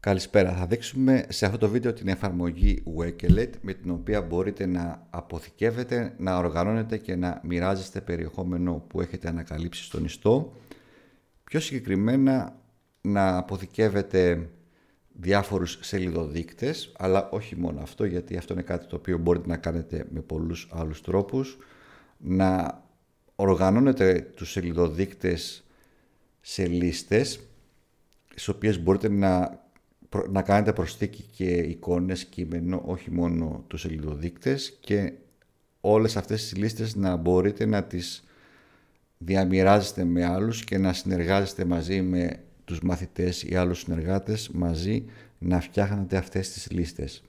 Καλησπέρα. Θα δείξουμε σε αυτό το βίντεο την εφαρμογή Wakelet με την οποία μπορείτε να αποθηκεύετε, να οργανώνετε και να μοιράζεστε περιεχόμενο που έχετε ανακαλύψει στον ιστό. Πιο συγκεκριμένα να αποθηκεύετε διάφορους σελιδοδείκτες, αλλά όχι μόνο αυτό, γιατί αυτό είναι κάτι το οποίο μπορείτε να κάνετε με πολλούς άλλους τρόπους. Να οργανώνετε τους σελιδοδείκτες σε λίστες, στις οποίες μπορείτε να να κάνετε προσθήκη και εικόνες, κείμενο, όχι μόνο τους σελιδοδείκτες και όλες αυτές τις λίστες να μπορείτε να τις διαμοιράζεστε με άλλους και να συνεργάζεστε μαζί με τους μαθητές ή άλλους συνεργάτες μαζί να φτιάχνετε αυτές τις λίστες.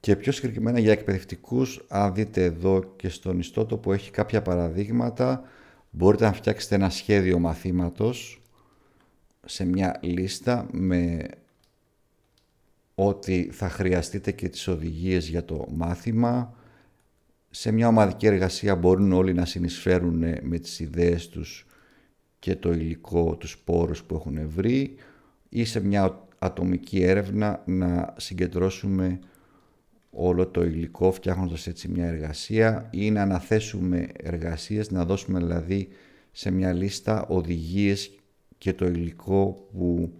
Και πιο συγκεκριμένα για εκπαιδευτικούς, αν δείτε εδώ και στον ιστότοπο έχει κάποια παραδείγματα, μπορείτε να φτιάξετε ένα σχέδιο μαθήματος σε μια λίστα με ότι θα χρειαστείτε και τις οδηγίες για το μάθημα. Σε μια ομαδική εργασία μπορούν όλοι να συνεισφέρουν με τις ιδέες τους και το υλικό, τους πόρους που έχουν βρει ή σε μια ατομική έρευνα να συγκεντρώσουμε όλο το υλικό φτιάχνοντας έτσι μια εργασία ή να αναθέσουμε εργασίες, να δώσουμε δηλαδή σε μια λίστα οδηγίες και το υλικό που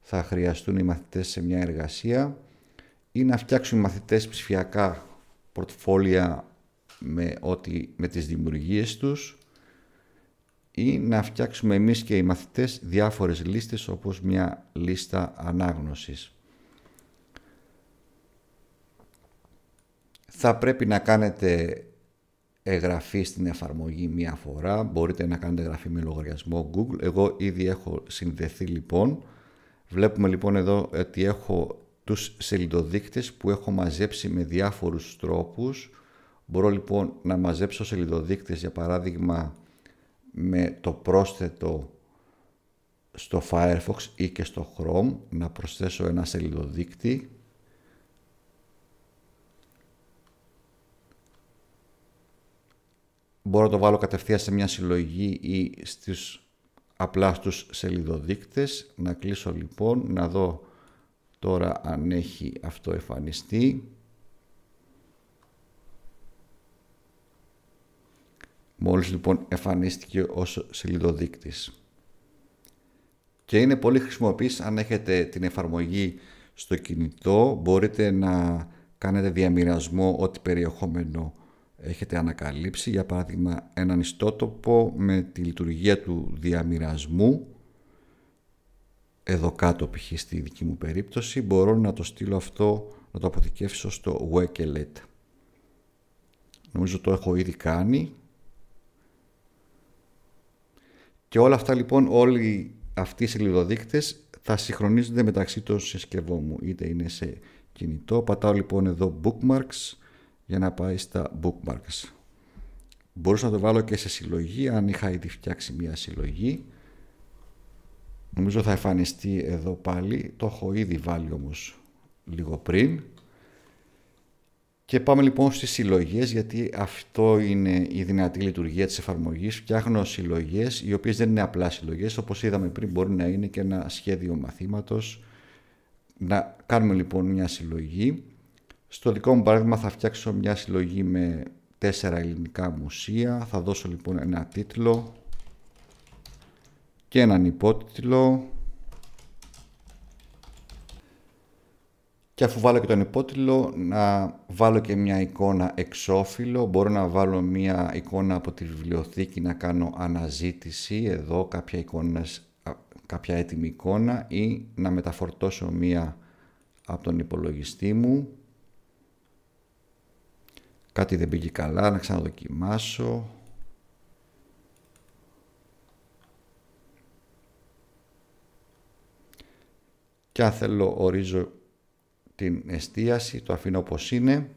θα χρειαστούν οι μαθητές σε μια εργασία ή να φτιάξουν οι μαθητές ψηφιακά πορτφόλια με, ό,τι, με τις δημιουργίες τους ή να φτιάξουμε εμείς και οι μαθητές διάφορες λίστες όπως μια λίστα ανάγνωσης. Θα πρέπει να κάνετε εγγραφή στην εφαρμογή μία φορά. Μπορείτε να κάνετε εγγραφή με λογαριασμό Google. Εγώ ήδη έχω συνδεθεί λοιπόν. Βλέπουμε λοιπόν εδώ ότι έχω τους σελιδοδείκτες που έχω μαζέψει με διάφορους τρόπους. Μπορώ λοιπόν να μαζέψω σελιδοδείκτες για παράδειγμα με το πρόσθετο στο Firefox ή και στο Chrome να προσθέσω ένα σελιδοδείκτη μπορώ να το βάλω κατευθείαν σε μια συλλογή ή στις, απλά στους σελιδοδείκτες. Να κλείσω λοιπόν, να δω τώρα αν έχει αυτό εμφανιστεί. Μόλις λοιπόν εμφανίστηκε ως σελιδοδείκτης. Και είναι πολύ χρησιμοποιής αν έχετε την εφαρμογή στο κινητό, μπορείτε να κάνετε διαμοιρασμό ό,τι περιεχόμενο έχετε ανακαλύψει για παράδειγμα έναν ιστότοπο με τη λειτουργία του διαμοιρασμού. Εδώ κάτω π.χ. στη δική μου περίπτωση μπορώ να το στείλω αυτό να το αποθηκεύσω στο Wakelet νομίζω το έχω ήδη κάνει. Και όλα αυτά λοιπόν όλοι αυτοί οι σελιδοδείκτες θα συγχρονίζονται μεταξύ των συσκευών μου είτε είναι σε κινητό. Πατάω λοιπόν εδώ bookmarks για να πάει στα bookmarks. Μπορούσα να το βάλω και σε συλλογή αν είχα ήδη φτιάξει μια συλλογή. Νομίζω θα εμφανιστεί εδώ πάλι. Το έχω ήδη βάλει όμως λίγο πριν. Και πάμε λοιπόν στις συλλογές γιατί αυτό είναι η δυνατή λειτουργία της εφαρμογής. Φτιάχνω συλλογές οι οποίες δεν είναι απλά συλλογές. Όπως είδαμε πριν μπορεί να είναι και ένα σχέδιο μαθήματος. Να κάνουμε λοιπόν μια συλλογή στο δικό μου παράδειγμα θα φτιάξω μια συλλογή με τέσσερα ελληνικά μουσεία. Θα δώσω λοιπόν ένα τίτλο και έναν υπότιτλο. Και αφού βάλω και τον υπότιτλο, να βάλω και μια εικόνα εξώφυλλο. Μπορώ να βάλω μια εικόνα από τη βιβλιοθήκη να κάνω αναζήτηση. Εδώ κάποια, εικόνες, κάποια έτοιμη εικόνα ή να μεταφορτώσω μια από τον υπολογιστή μου κάτι δεν πήγε καλά, να ξαναδοκιμάσω. Και αν θέλω ορίζω την εστίαση, το αφήνω όπως είναι.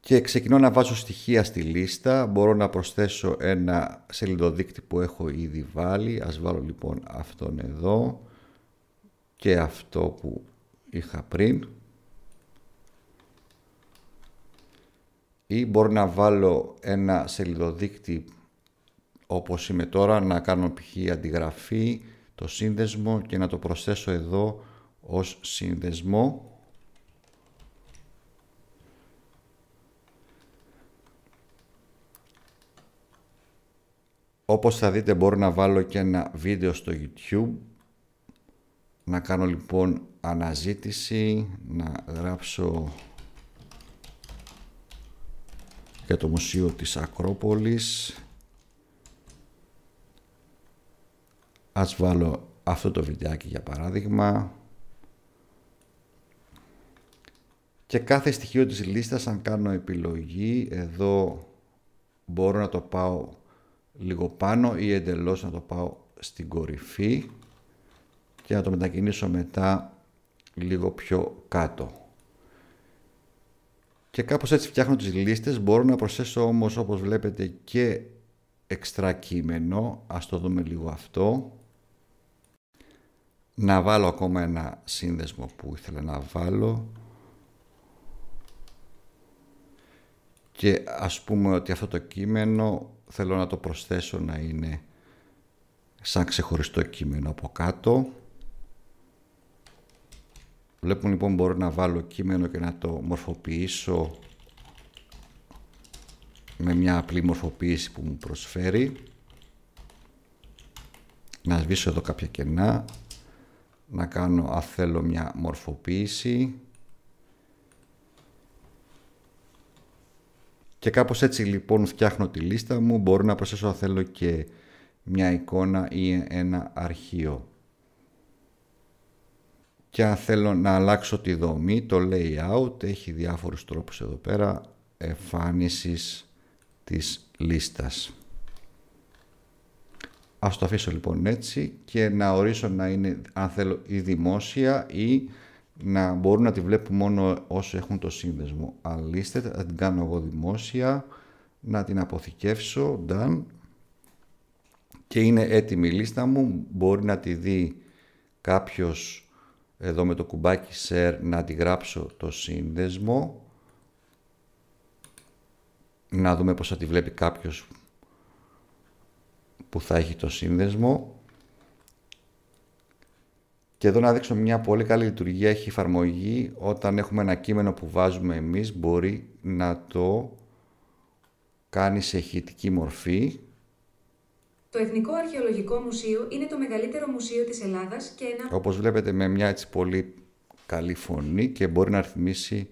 Και ξεκινώ να βάζω στοιχεία στη λίστα. Μπορώ να προσθέσω ένα σελίδοδείκτη που έχω ήδη βάλει. Ας βάλω λοιπόν αυτόν εδώ και αυτό που είχα πριν. Ή μπορώ να βάλω ένα σελιδοδείκτη όπως είμαι τώρα να κάνω π.χ. αντιγραφή το σύνδεσμο και να το προσθέσω εδώ ως σύνδεσμο. Όπως θα δείτε μπορώ να βάλω και ένα βίντεο στο YouTube. Να κάνω λοιπόν αναζήτηση να γράψω για το Μουσείο της Ακρόπολης. Ας βάλω αυτό το βιντεάκι για παράδειγμα. Και κάθε στοιχείο της λίστας αν κάνω επιλογή εδώ μπορώ να το πάω λίγο πάνω ή εντελώς να το πάω στην κορυφή και να το μετακινήσω μετά λίγο πιο κάτω. Και κάπως έτσι φτιάχνω τις λίστες, μπορώ να προσθέσω όμως όπως βλέπετε και εξτρά κείμενο, ας το δούμε λίγο αυτό. Να βάλω ακόμα ένα σύνδεσμο που ήθελα να βάλω. Και ας πούμε ότι αυτό το κείμενο θέλω να το προσθέσω να είναι σαν ξεχωριστό κείμενο από κάτω βλέπουμε λοιπόν μπορώ να βάλω κείμενο και να το μορφοποιήσω με μια απλή μορφοποίηση που μου προσφέρει. Να σβήσω εδώ κάποια κενά να κάνω αν θέλω μια μορφοποίηση. Και κάπως έτσι λοιπόν φτιάχνω τη λίστα μου. Μπορώ να προσθέσω αν θέλω και μια εικόνα ή ένα αρχείο και αν θέλω να αλλάξω τη δομή το layout έχει διάφορους τρόπους εδώ πέρα εμφάνισης της λίστας Ας το αφήσω λοιπόν έτσι και να ορίσω να είναι αν θέλω η δημόσια ή να μπορούν να τη βλέπουν μόνο όσοι έχουν το σύνδεσμο. Unlisted, θα την κάνω εγώ δημόσια, να την αποθηκεύσω, done. Και είναι έτοιμη η λίστα μου, μπορεί να τη δει κάποιος εδώ με το κουμπάκι share να τη γράψω το σύνδεσμο. Να δούμε πώς θα τη βλέπει κάποιος που θα έχει το σύνδεσμο. Και εδώ να δείξω μια πολύ καλή λειτουργία έχει εφαρμογή όταν έχουμε ένα κείμενο που βάζουμε εμείς μπορεί να το κάνει σε ηχητική μορφή. Το Εθνικό Αρχαιολογικό Μουσείο είναι το μεγαλύτερο μουσείο της Ελλάδας και ένα... Όπως βλέπετε με μια έτσι πολύ καλή φωνή και μπορεί να ρυθμίσει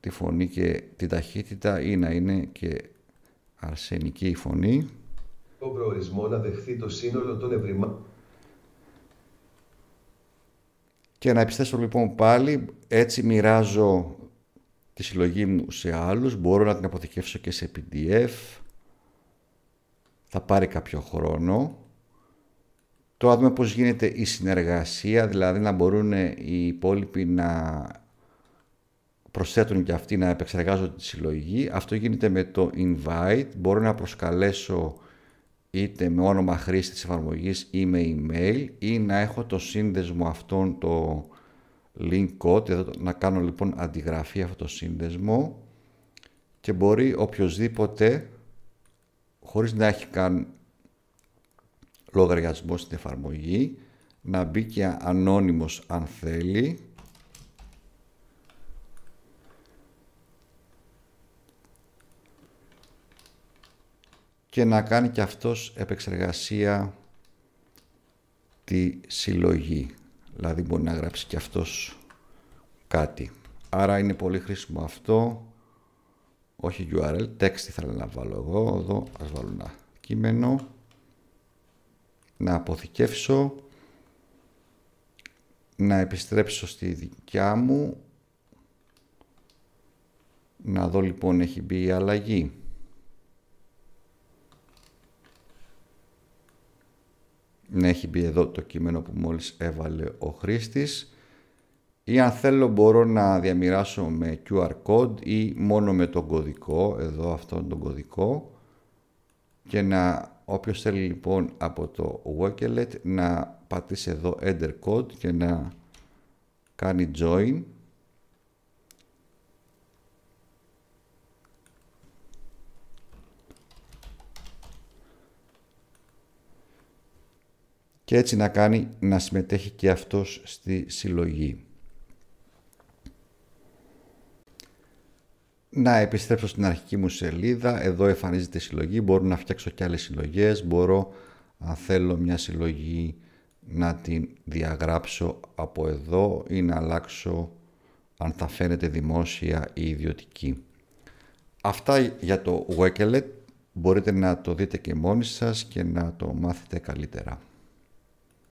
τη φωνή και την ταχύτητα ή να είναι και αρσενική η φωνή τον προορισμό να δεχθεί το σύνολο των ευρημάτων. Και να επιστρέψω λοιπόν πάλι, έτσι μοιράζω τη συλλογή μου σε άλλους, μπορώ να την αποθηκεύσω και σε PDF, θα πάρει κάποιο χρόνο. Τώρα δούμε πώς γίνεται η συνεργασία, δηλαδή να μπορούν οι υπόλοιποι να προσθέτουν και αυτοί να επεξεργάζονται τη συλλογή. Αυτό γίνεται με το invite, μπορώ να προσκαλέσω είτε με όνομα χρήστη της εφαρμογής ή με email ή να έχω το σύνδεσμο αυτόν το link code, εδώ να κάνω λοιπόν αντιγραφή αυτό το σύνδεσμο και μπορεί οποιοδήποτε χωρίς να έχει καν λογαριασμό στην εφαρμογή να μπει και ανώνυμος αν θέλει και να κάνει και αυτός επεξεργασία τη συλλογή. Δηλαδή μπορεί να γράψει και αυτός κάτι. Άρα είναι πολύ χρήσιμο αυτό. Όχι URL, text ήθελα να βάλω εγώ. Εδώ ας βάλω ένα κείμενο. Να αποθηκεύσω. Να επιστρέψω στη δικιά μου. Να δω λοιπόν έχει μπει η αλλαγή. να έχει μπει εδώ το κείμενο που μόλις έβαλε ο χρήστης ή αν θέλω μπορώ να διαμοιράσω με QR code ή μόνο με τον κωδικό, εδώ αυτόν τον κωδικό και να όποιος θέλει λοιπόν από το Wokelet να πατήσει εδώ Enter Code και να κάνει Join και έτσι να κάνει να συμμετέχει και αυτός στη συλλογή. Να επιστρέψω στην αρχική μου σελίδα, εδώ εμφανίζεται η συλλογή, μπορώ να φτιάξω και άλλες συλλογές, μπορώ αν θέλω μια συλλογή να την διαγράψω από εδώ ή να αλλάξω αν θα φαίνεται δημόσια ή ιδιωτική. Αυτά για το Wekelet μπορείτε να το δείτε και μόνοι σας και να το μάθετε καλύτερα.